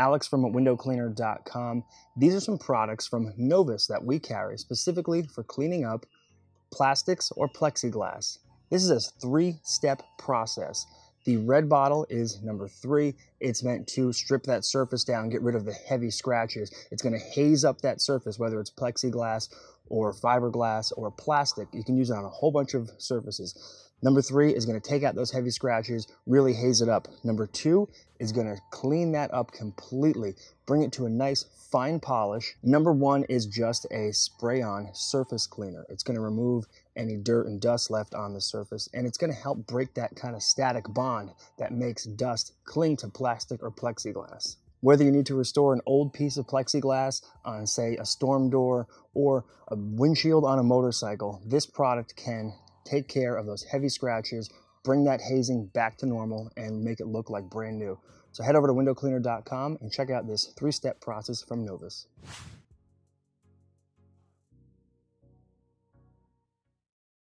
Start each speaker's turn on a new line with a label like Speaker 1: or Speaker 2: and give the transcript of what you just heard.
Speaker 1: Alex from windowcleaner.com. These are some products from Novus that we carry specifically for cleaning up plastics or plexiglass. This is a three-step process. The red bottle is number three. It's meant to strip that surface down, get rid of the heavy scratches. It's going to haze up that surface, whether it's plexiglass or fiberglass or plastic. You can use it on a whole bunch of surfaces. Number three is going to take out those heavy scratches, really haze it up. Number two is going to clean that up completely, bring it to a nice fine polish. Number one is just a spray-on surface cleaner. It's going to remove any dirt and dust left on the surface, and it's going to help break that kind of static bond that makes dust cling to plastic or plexiglass. Whether you need to restore an old piece of plexiglass on, say, a storm door or a windshield on a motorcycle, this product can take care of those heavy scratches, bring that hazing back to normal, and make it look like brand new. So head over to windowcleaner.com and check out this three-step process from Novus.